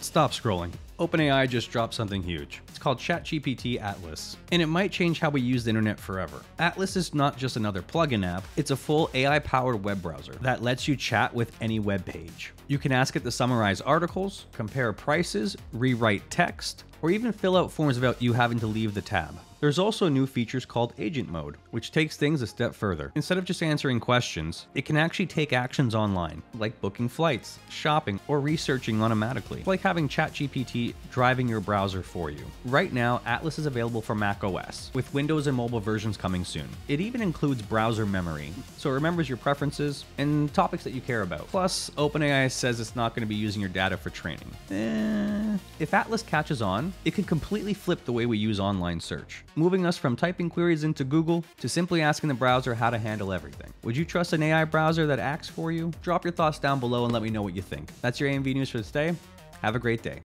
Stop scrolling. OpenAI just dropped something huge. It's called ChatGPT Atlas, and it might change how we use the internet forever. Atlas is not just another plugin app, it's a full AI powered web browser that lets you chat with any web page. You can ask it to summarize articles, compare prices, rewrite text, or even fill out forms without you having to leave the tab. There's also new features called Agent Mode, which takes things a step further. Instead of just answering questions, it can actually take actions online, like booking flights, shopping, or researching automatically. Like having ChatGPT driving your browser for you. Right now, Atlas is available for Mac OS, with Windows and mobile versions coming soon. It even includes browser memory, so it remembers your preferences and topics that you care about. Plus, OpenAI says it's not going to be using your data for training. Eh, if Atlas catches on, it could completely flip the way we use online search moving us from typing queries into Google to simply asking the browser how to handle everything. Would you trust an AI browser that acts for you? Drop your thoughts down below and let me know what you think. That's your AMV news for today. Have a great day.